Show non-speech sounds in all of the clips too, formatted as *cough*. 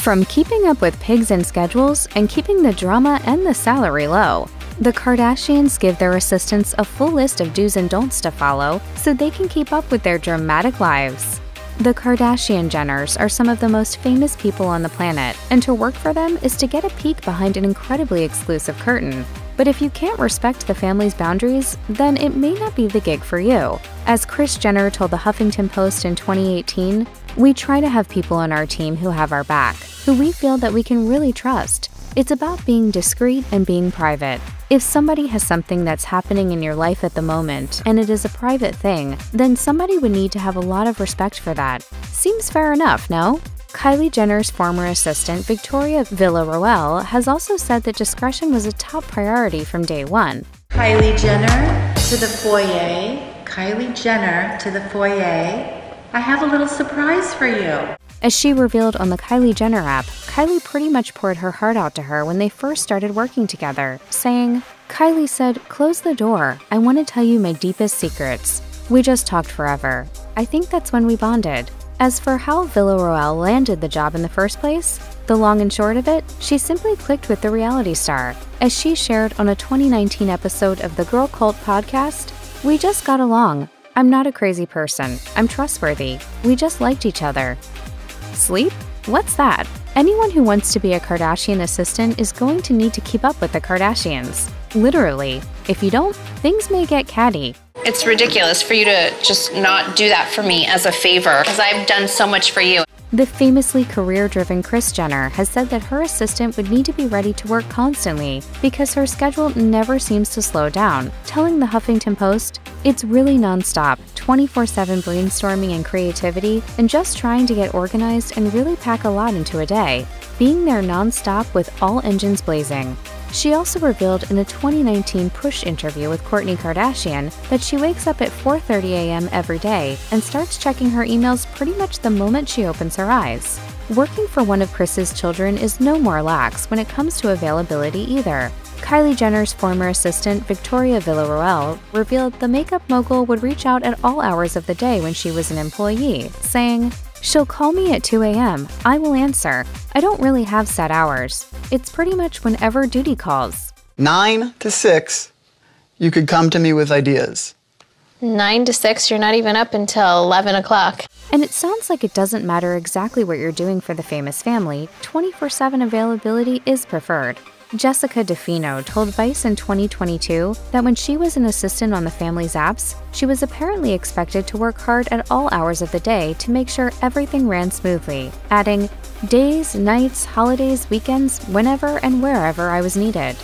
From keeping up with pigs and schedules and keeping the drama and the salary low, the Kardashians give their assistants a full list of do's and don'ts to follow so they can keep up with their dramatic lives. The Kardashian Jenners are some of the most famous people on the planet, and to work for them is to get a peek behind an incredibly exclusive curtain. But if you can't respect the family's boundaries, then it may not be the gig for you. As Kris Jenner told the Huffington Post in 2018, we try to have people on our team who have our back, who we feel that we can really trust. It's about being discreet and being private. If somebody has something that's happening in your life at the moment and it is a private thing, then somebody would need to have a lot of respect for that. Seems fair enough, no? Kylie Jenner's former assistant, Victoria Villarroel, has also said that discretion was a top priority from day one. Kylie Jenner to the foyer. Kylie Jenner to the foyer. I have a little surprise for you. As she revealed on the Kylie Jenner app, Kylie pretty much poured her heart out to her when they first started working together, saying, Kylie said, Close the door. I want to tell you my deepest secrets. We just talked forever. I think that's when we bonded. As for how Villarroel landed the job in the first place, the long and short of it, she simply clicked with the reality star. As she shared on a 2019 episode of the Girl Cult podcast, We just got along. I'm not a crazy person. I'm trustworthy. We just liked each other. Sleep? What's that? Anyone who wants to be a Kardashian assistant is going to need to keep up with the Kardashians. Literally. If you don't, things may get catty. It's ridiculous for you to just not do that for me as a favor because I've done so much for you. The famously career driven Kris Jenner has said that her assistant would need to be ready to work constantly because her schedule never seems to slow down, telling the Huffington Post, It's really nonstop, 24 7 brainstorming and creativity, and just trying to get organized and really pack a lot into a day, being there nonstop with all engines blazing. She also revealed in a 2019 Poosh interview with Kourtney Kardashian that she wakes up at 4:30 a.m. every day and starts checking her emails pretty much the moment she opens her eyes. Working for one of Kris's children is no more lax when it comes to availability either. Kylie Jenner's former assistant, Victoria Villarroel, revealed the makeup mogul would reach out at all hours of the day when she was an employee, saying, She'll call me at 2 a.m. I will answer. I don't really have set hours. It's pretty much whenever duty calls. 9 to 6, you could come to me with ideas. 9 to 6, you're not even up until 11 o'clock. And it sounds like it doesn't matter exactly what you're doing for the famous family, 24 7 availability is preferred. Jessica DeFino told Vice in 2022 that when she was an assistant on the family's apps, she was apparently expected to work hard at all hours of the day to make sure everything ran smoothly, adding, days, nights, holidays, weekends, whenever and wherever I was needed.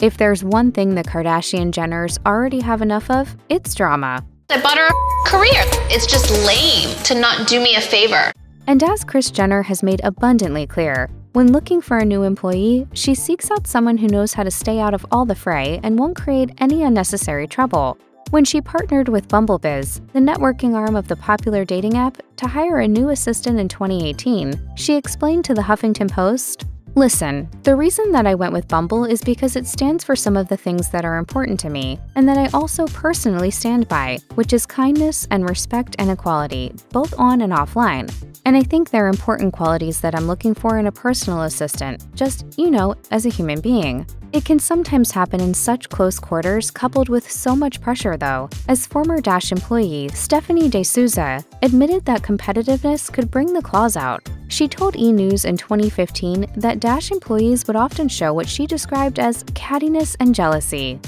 If there's one thing the Kardashian Jenners already have enough of, it's drama. I bought her a career. It's just lame to not do me a favor. And as Kris Jenner has made abundantly clear, when looking for a new employee, she seeks out someone who knows how to stay out of all the fray and won't create any unnecessary trouble. When she partnered with BumbleBiz, the networking arm of the popular dating app, to hire a new assistant in 2018, she explained to the Huffington Post Listen, the reason that I went with Bumble is because it stands for some of the things that are important to me, and that I also personally stand by, which is kindness and respect and equality, both on and offline. And I think they're important qualities that I'm looking for in a personal assistant, just, you know, as a human being. It can sometimes happen in such close quarters, coupled with so much pressure, though, as former Dash employee Stephanie D'Souza admitted that competitiveness could bring the claws out. She told E! News in 2015 that Dash employees would often show what she described as cattiness and jealousy.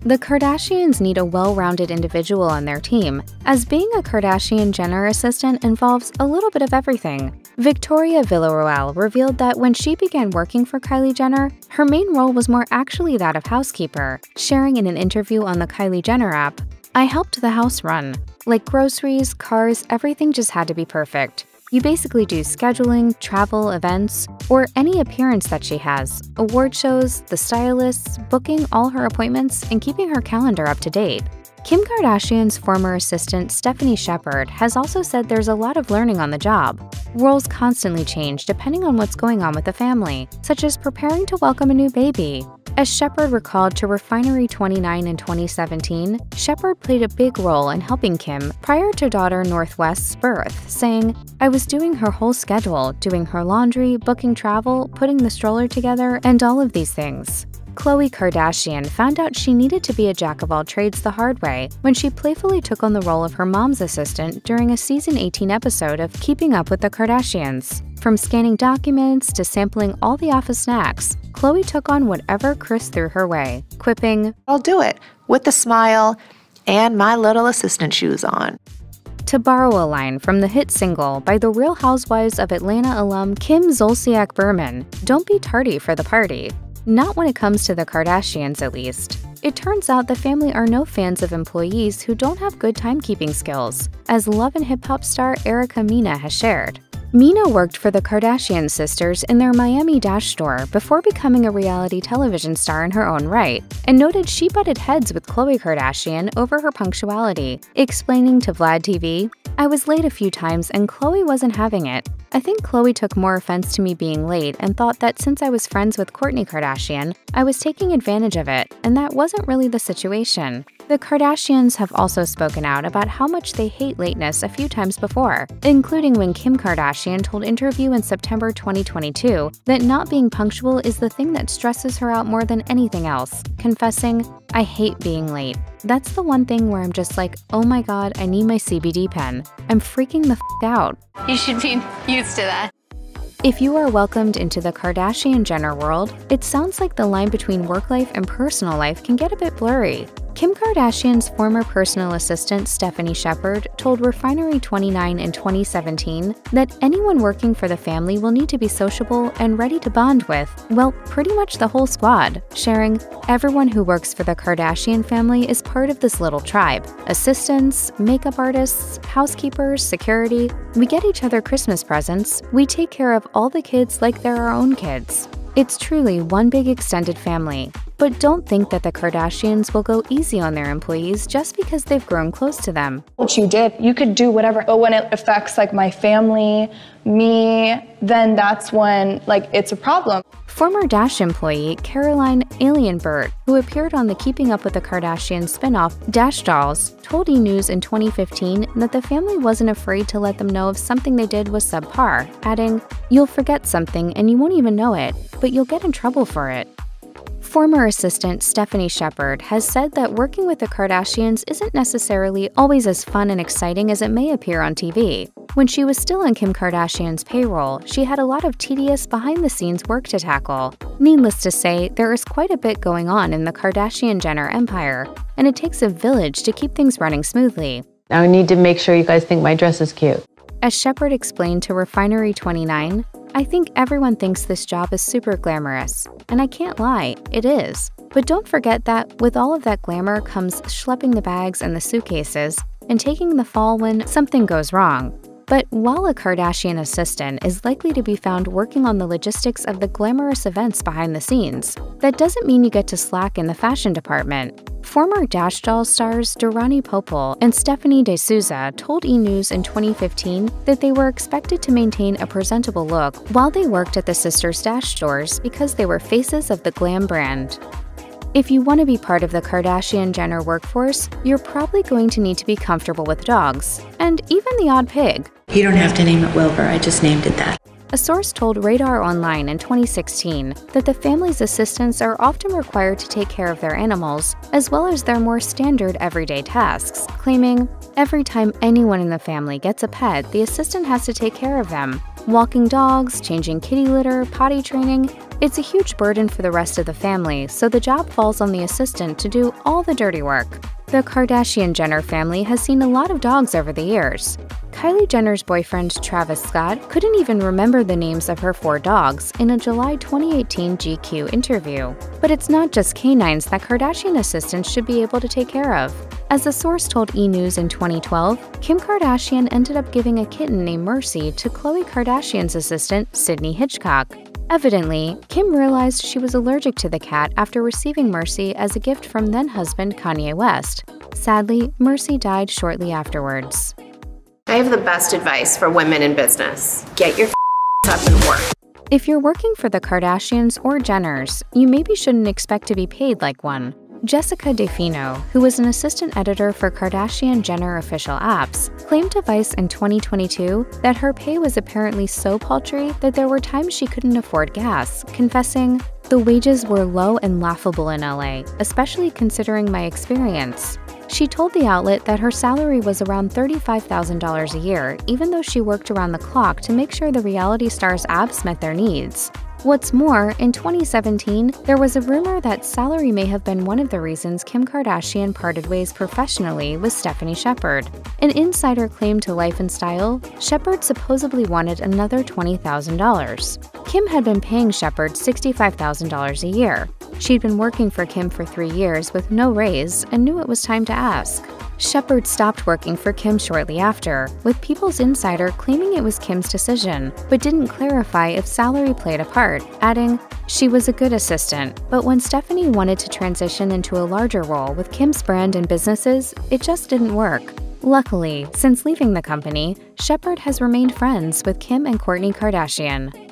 The Kardashians need a well rounded individual on their team, as being a Kardashian Jenner assistant involves a little bit of everything. Victoria Villarroel revealed that when she began working for Kylie Jenner, her main role was more actually that of housekeeper, sharing in an interview on the Kylie Jenner app I helped the house run. Like groceries, cars, everything just had to be perfect. You basically do scheduling, travel, events, or any appearance that she has, award shows, the stylists, booking all her appointments, and keeping her calendar up to date. Kim Kardashian's former assistant Stephanie Shepard has also said there's a lot of learning on the job. Roles constantly change depending on what's going on with the family, such as preparing to welcome a new baby. As Shepard recalled to Refinery 29 in 2017, Shepard played a big role in helping Kim prior to daughter North West's birth, saying, I was doing her whole schedule, doing her laundry, booking travel, putting the stroller together, and all of these things. Khloe Kardashian found out she needed to be a jack of all trades the hard way when she playfully took on the role of her mom's assistant during a season 18 episode of Keeping Up with the Kardashians. From scanning documents to sampling all the office snacks, Khloe took on whatever Kris threw her way, quipping, I'll do it with a smile and my little assistant shoes on. To borrow a line from the hit single by the Real Housewives of Atlanta alum Kim Zolciak Biermann, don't be tardy for the party. Not when it comes to the Kardashians, at least. It turns out the family are no fans of employees who don't have good timekeeping skills, as Love and Hip Hop star Erica Mena has shared. Mena worked for the Kardashian sisters in their Miami Dash store before becoming a reality television star in her own right, and noted she butted heads with Khloe Kardashian over her punctuality, explaining to Vlad TV, I was late a few times and Khloe wasn't having it. I think Khloe took more offense to me being late and thought that since I was friends with Kourtney Kardashian, I was taking advantage of it, and that wasn't really the situation. The Kardashians have also spoken out about how much they hate lateness a few times before, including when Kim Kardashian told Interview in September 2022 that not being punctual is the thing that stresses her out more than anything else, confessing, I hate being late. That's the one thing where I'm just like, oh my god, I need my CBD pen. I'm freaking the f out. You should be used to that. If you are welcomed into the Kardashian Jenner world, it sounds like the line between work life and personal life can get a bit blurry. Kim Kardashian's former personal assistant, Stephanie Shepard told Refinery 29 in 2017 that anyone working for the family will need to be sociable and ready to bond with, well, pretty much the whole squad, sharing, Everyone who works for the Kardashian family is part of this little tribe. Assistants, makeup artists, housekeepers, security. We get each other Christmas presents. We take care of all the kids like they're our own kids. It's truly one big extended family. But don't think that the Kardashians will go easy on their employees just because they've grown close to them. What you did, you could do whatever. But when it affects like my family, me, then that's when like it's a problem. Former Dash employee Caroline Alienbert, who appeared on the Keeping Up with the Kardashians spinoff Dash Dolls, told E! News in 2015 that the family wasn't afraid to let them know if something they did was subpar, adding, You'll forget something and you won't even know it, but you'll get in trouble for it. Former assistant Stephanie Shepard has said that working with the Kardashians isn't necessarily always as fun and exciting as it may appear on TV. When she was still on Kim Kardashian's payroll, she had a lot of tedious behind the scenes work to tackle. Needless to say, there is quite a bit going on in the Kardashian Jenner empire, and it takes a village to keep things running smoothly. I need to make sure you guys think my dress is cute. As Shepard explained to Refinery 29, I think everyone thinks this job is super glamorous, and I can't lie, it is. But don't forget that with all of that glamour comes schlepping the bags and the suitcases and taking the fall when something goes wrong. But while a Kardashian assistant is likely to be found working on the logistics of the glamorous events behind the scenes, that doesn't mean you get to slack in the fashion department. Former Dash Doll stars Durrani Popal and Stephanie D'Souza told E! News in 2015 that they were expected to maintain a presentable look while they worked at the sisters' Dash stores because they were faces of the glam brand. If you want to be part of the Kardashian Jenner workforce, you're probably going to need to be comfortable with dogs, and even the odd pig. You don't have to name it Wilbur, I just named it that. A source told Radar Online in 2016 that the family's assistants are often required to take care of their animals, as well as their more standard everyday tasks, claiming, Every time anyone in the family gets a pet, the assistant has to take care of them. Walking dogs, changing kitty litter, potty training, it's a huge burden for the rest of the family, so the job falls on the assistant to do all the dirty work. The Kardashian Jenner family has seen a lot of dogs over the years. Kylie Jenner's boyfriend Travis Scott couldn't even remember the names of her four dogs in a July 2018 GQ interview. But it's not just canines that Kardashian assistants should be able to take care of. As a source told E! News in 2012, Kim Kardashian ended up giving a kitten named Mercy to Khloe Kardashian's assistant, Sydney Hitchcock. Evidently, Kim realized she was allergic to the cat after receiving Mercy as a gift from then husband Kanye West. Sadly, Mercy died shortly afterwards. I have the best advice for women in business get your *laughs* up and work. If you're working for the Kardashians or Jenners, you maybe shouldn't expect to be paid like one. Jessica DeFino, who was an assistant editor for Kardashian Jenner official apps, claimed to Vice in 2022 that her pay was apparently so paltry that there were times she couldn't afford gas, confessing, The wages were low and laughable in LA, especially considering my experience. She told the outlet that her salary was around $35,000 a year, even though she worked around the clock to make sure the reality stars' abs met their needs. What's more, in 2017, there was a rumor that salary may have been one of the reasons Kim Kardashian parted ways professionally with Stephanie Shepard. An insider claimed to Life and Style, Shepard supposedly wanted another $20,000. Kim had been paying Shepard $65,000 a year. She'd been working for Kim for three years with no raise and knew it was time to ask. Shepard stopped working for Kim shortly after, with People's Insider claiming it was Kim's decision, but didn't clarify if salary played a part, adding, She was a good assistant, but when Stephanie wanted to transition into a larger role with Kim's brand and businesses, it just didn't work. Luckily, since leaving the company, Shepard has remained friends with Kim and Kourtney Kardashian.